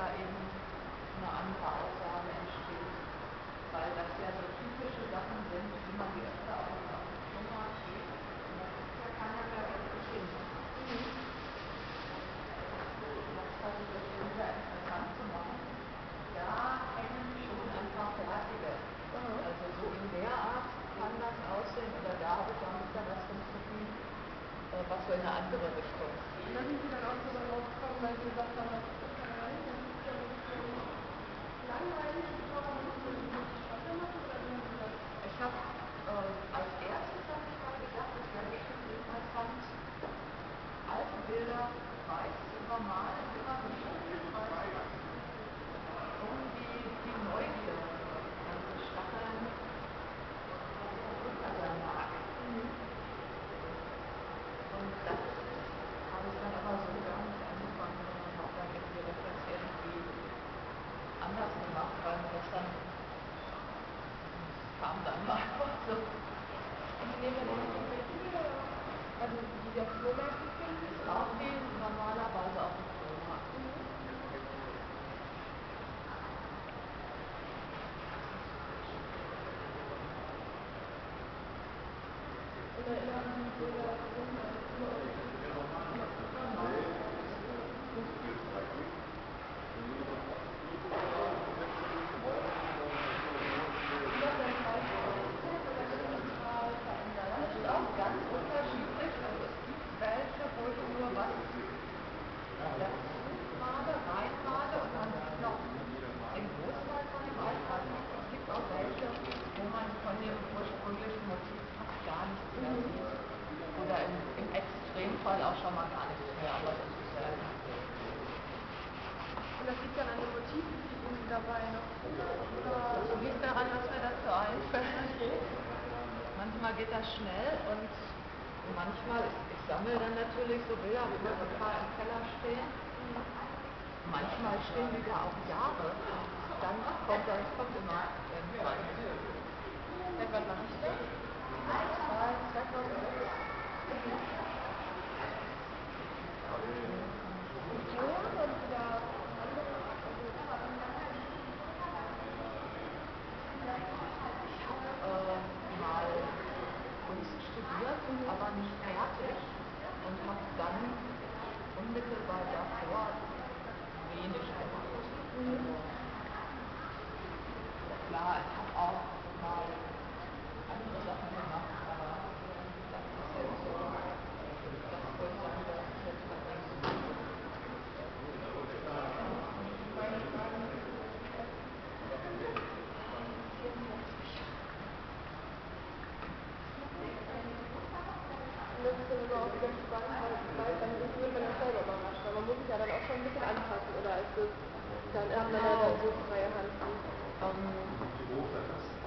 da eben eine andere Aussage entsteht. Weil das ja so typische Sachen sind, die man öfter auf dem Flohmarkt sieht. Und das ist ja, kann ja gar nicht geschehen. Das versuche ich wieder interessant zu machen. Da hängen schon ein paar fertige. Also so in der Art kann das aussehen oder da habe ich auch ein bisschen was zum Gucken, äh, was so in eine andere Richtung. Und da sind Sie dann auch so darauf gekommen, weil Sie gesagt haben, das ist ja eigentlich das ist ja ein bisschen langweilig geworden, man muss ja nicht wirklich weitermachen oder wie haben Sie das? Ich habe äh, als erstes habe ich mal gedacht, es wäre bestimmt interessant, alte Bilder weiß zu übermalen, immer wieder, um die, die Neugier an so Stacheln unter der Mark. Und das habe ich dann aber so gar nicht angefangen, sondern habe dann irgendwie das irgendwie anders gemacht, weil mir das dann kam dann einfach so. Und Sie nehmen dann immer die Bilder, also die Sie auf Flohmärkten finden? Auch wie normalerweise auf dem Flohmarkt. Und erinnern Sie die Bilder sind dann immer Das ist auch ganz unterschiedlich. Also es gibt welche, wo ich nur was dazu male, reinmale und dann noch den Großteil von dem Auftrag mache. Es gibt auch welche, wo man von dem ursprünglichen Motiv fast gar nichts mehr sieht. Oder im, im Schon mal gar nichts mehr, aber das ist selten. Und das liegt dann an den Motiven, die Ihnen dabei noch oder Das liegt daran, dass mir so einfällt. Manchmal geht das schnell und manchmal, ich, ich sammle dann natürlich so Bilder, habe immer so ein paar im Keller stehen. Manchmal stehen die da auch Jahre. Dann kommt das kommt immer irgendwann. seit wann machen Sie aber nicht fertig und habe dann unmittelbar davor wenig gemacht. Also, klar, ich habe auch mal andere Sachen gemacht, aber das ist jetzt so, das wo ich sagen, das ist jetzt mein nächstes. meine Fragen Ist dann immer auch wieder spannend, weil, dann wird man ja selber überrascht, weil man muss sich ja dann auch schon ein bisschen anpassen, oder ist das, dann hat man so freie Hand. Ähm,